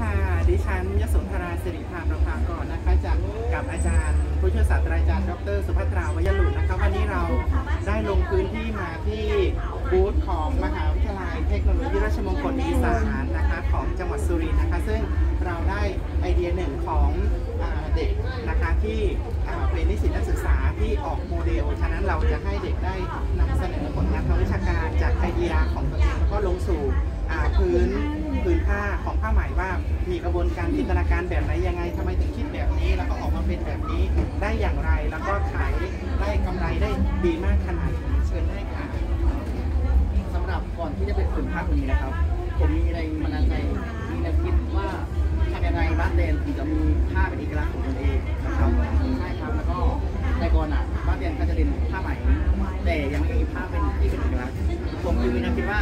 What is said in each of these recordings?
ค่ะ ดิฉันยโสธราสิริภาประภากรนะคะจากกับอาจารย์ ผู้ช่วยศาสตราจารย์ ดร สุภัทราวยลุนนะคะวันนี้เราได้ลงพื้นที่มาที่บูธของมหาวิทยาลัยเทคโนโลยีราชมงคลอีสานนะคะของจังหวัดสุรินทร์นะคะ ซึ่งเราได้ไอเดียหนึ่งของอเด็กนะคะที่เป็นนิสิตนักศึกษาที่ออกโมเดล ฉะนั้นเราจะให้เด็กได้นำเสนอผลงานทางวิชาการจากไอเดียของตัวเองแล้วก็ลงสู่พื้น พื้นผ้าของผ้าไหมว่ามีกระบวนการจินตนาการแบบไหนยังไงทำไมถึงคิดแบบนี้ แล้วก็ออกมาเป็นแบบนี้ได้อย่างไร แล้วก็ขายได้กำไรได้ดีมากขนาดนี้เชิญได้ค่ะสำหรับก่อนที่จะเป็นผืนผ้าผืนนี้นะครับ ผมมีแรงบันดาลใจมีแนวคิดว่าทำยังไงบ้านเดนถึงจะมีผ้าเป็นเอกลักษณ์ของตนเองนะครับใช่ครับแล้วก็แต่ก่อนอะบ้านเดนก็จะเป็นผ้าไหมแต่ยังไม่มีผ้าเป็นที่เป็นเอกลักษณ์ผมคือมีแนวคิดว่า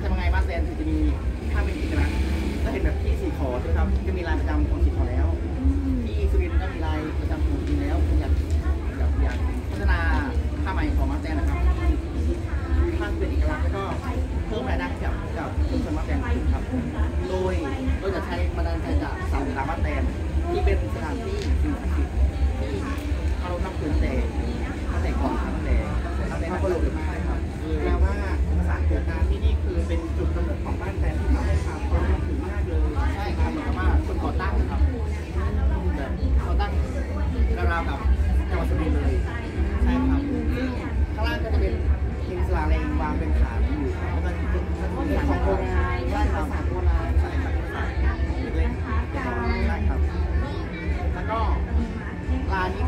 ทำยังไงบ้านเดนถึงจะมี เห็นแบบที่สีขอใช่ไหมครับก็มีลายประจำของสีขอแล้ว ที่สุรินทร์ก็มีลายประจำของจริงแล้วผมอยากอยากอยากพัฒนาผ้าไหมของมาแตนนะครับข้าเป็นเอกลักษณ์แล้วก็เพิ่มรายได้ให้กับกับชุมชนมาแตนขึ้นครับ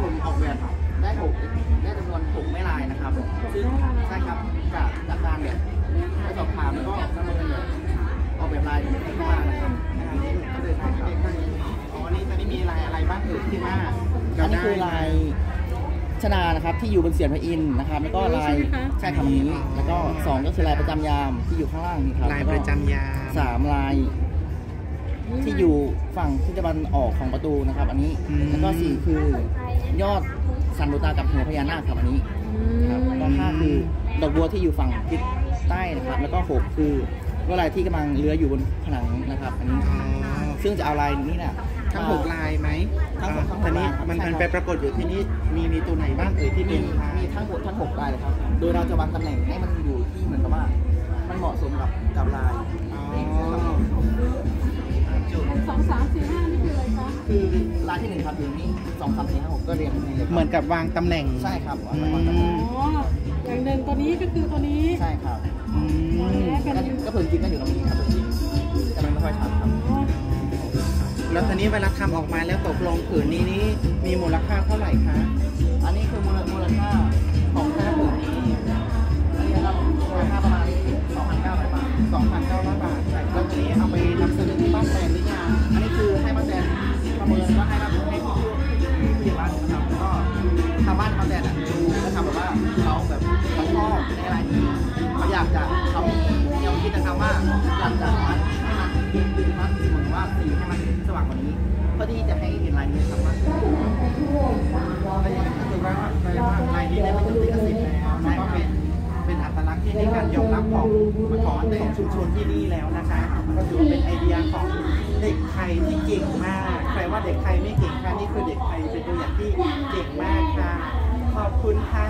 ผมออกแบบได้หกได้จำนวนหกไม่ลายนะครับ ซึ่งใช่ครับจากจากการแบบไปสอบถามแล้วก็ประเมินแบบออกแบบลายขึ้นมานะครับอันนี้ก็เลยทำให้เด็กท่านนี้อ๋อนี่ตอนนี้มีลายอะไรบ้างเอ่ยที่หน้าอันนี้คือลายชนานะครับที่อยู่บนเสียนพระอินทร์นะครับแล้วก็ลายใช่ครับอันนี้ แล้วก็สองก็คือลายประจำยามที่อยู่ข้างล่างนี่ครับลายประจำยามสามลายที่อยู่ฝั่งที่ตะวันออกของประตูนะครับ อันนี้แล้วก็สี่คือ ยอดสันโดตากับหัวพญานาคครับอันนี้ครับแล้วก็ห้าคือดอกบัวที่อยู่ฝั่งทิศใต้นะครับ แล้วก็หกคือลวดลายที่กำลังเลื้อยอยู่บนผนังนะครับ อันนี้อ๋อซึ่งจะเอาลายนี้เนี่ยทั้งหกลายไหมทั้งหกทั้งหกตอนนี้ลายครับมันใช่มันครับไปปรากฏอยู่ที่นี่มีมีตัวไหนบ้างเอ่ยที่มีเป็นลายมีทั้งหมดทั้งหกลายเลยครับ โดยเราจะวางตำแหน่งให้มันอยู่ที่เหมือนกับว่า ที่หนึ่งครับอยู่นี่สองสามสี่ห้าหกก็เรียงนี่เลยครับเหมือนกับวางตำแหน่ง ใช่ครับอืวางตำแหน่งมอ๋ออย่างหนึ่งตัวนี้ก็คือตัวนี้ใช่ครับอืมก็ก็ผืนจริงก็อยู่ตรงนี้ครับผืนจริงแต่มันไม่ค่อยชัดครับ อ๋อแล้วตอนนี้เวลาทำออกมาแล้วตกลงผืนนี้นี่มีมูลค่าเท่าไหร่คะ อยากจะเขามีแนวคิดนะครับว่าอยากจะมัดให้มันมัดเหมือนว่าสีให้มันสว่างกว่านี้เพื่อที่จะให้เห็นลายนี้ครับว่าก็คือแปลว่าลายนี้ได้เป็นลิขสิทธิ์แล้วแล้วก็เป็นเป็นอัตลักษณ์ที่ได้การยอมรับของของของชุมชนที่นี่แล้วนะคะก็ถือว่าเป็นไอเดียของเด็กไทยที่เก่งมากใครว่าเด็กไทยไม่เก่งค่ะนี่คือเด็กไทยเป็นตัวอย่างที่เก่งมากค่ะขอบคุณค่ะ